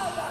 Father.